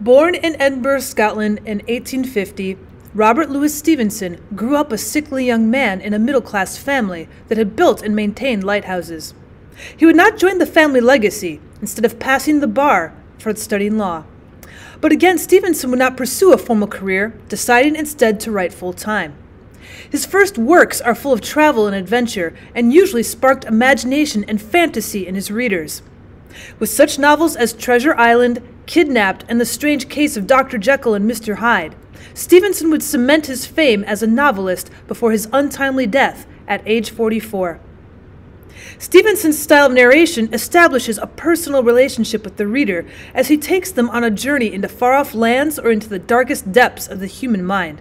Born in Edinburgh, Scotland in 1850, Robert Louis Stevenson grew up a sickly young man in a middle class family that had built and maintained lighthouses. He would not join the family legacy, instead of passing the bar for studying law. But again, Stevenson would not pursue a formal career, deciding instead to write full time. His first works are full of travel and adventure, and usually sparked imagination and fantasy in his readers. With such novels as Treasure Island, Kidnapped, and The Strange Case of Dr. Jekyll and Mr. Hyde, Stevenson would cement his fame as a novelist before his untimely death at age 44. Stevenson's style of narration establishes a personal relationship with the reader as he takes them on a journey into far off lands or into the darkest depths of the human mind.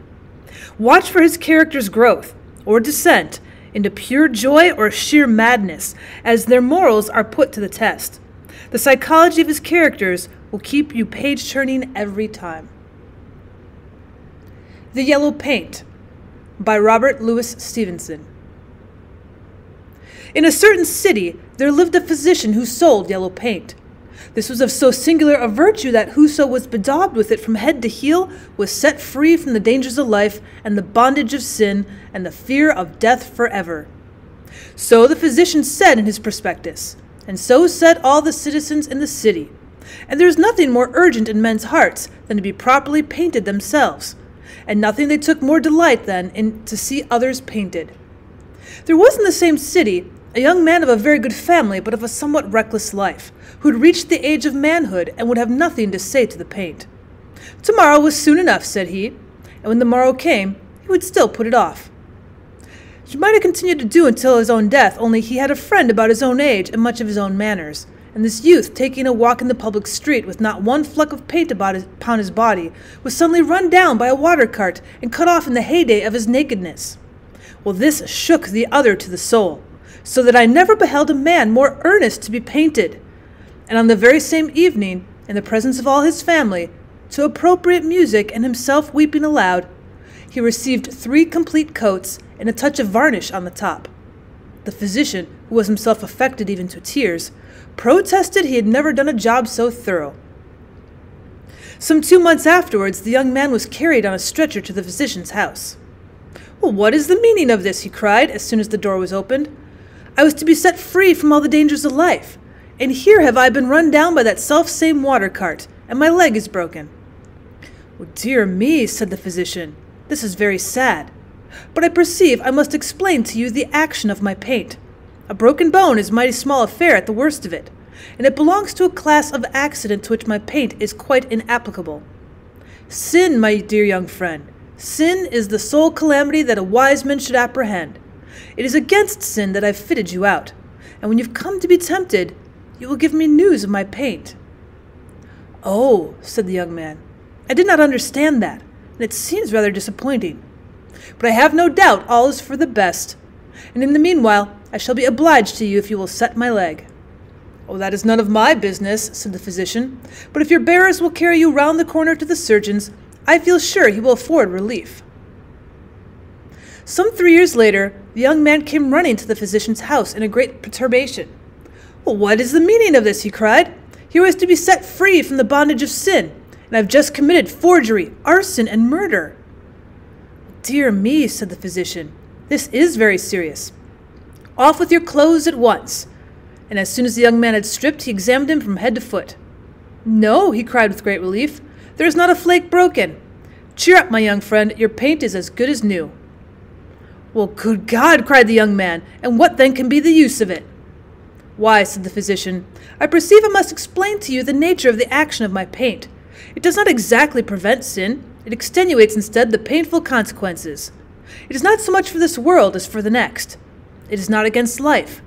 Watch for his character's growth or descent into pure joy or sheer madness as their morals are put to the test. The psychology of his characters will keep you page turning every time. The Yellow Paint by Robert Louis Stevenson. In a certain city there lived a physician who sold yellow paint. This was of so singular a virtue that whoso was bedaubed with it from head to heel was set free from the dangers of life and the bondage of sin and the fear of death forever. So the physician said in his prospectus, and so said all the citizens in the city. And there is nothing more urgent in men's hearts than to be properly painted themselves, and nothing they took more delight than in to see others painted. There was in the same city a young man of a very good family, but of a somewhat reckless life, who had reached the age of manhood and would have nothing to say to the paint. Tomorrow was soon enough, said he, and when the morrow came, he would still put it off. He might have continued to do until his own death, only he had a friend about his own age and much of his own manners, and this youth, taking a walk in the public street with not one fleck of paint upon his body, was suddenly run down by a water cart and cut off in the heyday of his nakedness. Well, this shook the other to the soul so that I never beheld a man more earnest to be painted. And on the very same evening, in the presence of all his family, to appropriate music and himself weeping aloud, he received three complete coats and a touch of varnish on the top. The physician, who was himself affected even to tears, protested he had never done a job so thorough. Some two months afterwards, the young man was carried on a stretcher to the physician's house. Well, what is the meaning of this? he cried as soon as the door was opened. I was to be set free from all the dangers of life. And here have I been run down by that self same water cart, and my leg is broken. Oh, dear me, said the physician, this is very sad. But I perceive I must explain to you the action of my paint. A broken bone is mighty small affair at the worst of it, and it belongs to a class of accident to which my paint is quite inapplicable. Sin, my dear young friend, sin is the sole calamity that a wise man should apprehend. It is against sin that I've fitted you out, and when you've come to be tempted, you will give me news of my paint. Oh, said the young man, I did not understand that, and it seems rather disappointing. But I have no doubt all is for the best, and in the meanwhile I shall be obliged to you if you will set my leg. Oh, that is none of my business, said the physician, but if your bearers will carry you round the corner to the surgeon's, I feel sure he will afford relief. Some three years later, the young man came running to the physician's house in a great perturbation. Well, what is the meaning of this? he cried. Here was to be set free from the bondage of sin, and I've just committed forgery, arson, and murder. Dear me, said the physician, this is very serious. Off with your clothes at once. And as soon as the young man had stripped, he examined him from head to foot. No, he cried with great relief, there is not a flake broken. Cheer up, my young friend, your paint is as good as new. Well, good God, cried the young man, and what then can be the use of it? Why, said the physician, I perceive I must explain to you the nature of the action of my paint. It does not exactly prevent sin, it extenuates instead the painful consequences. It is not so much for this world as for the next. It is not against life,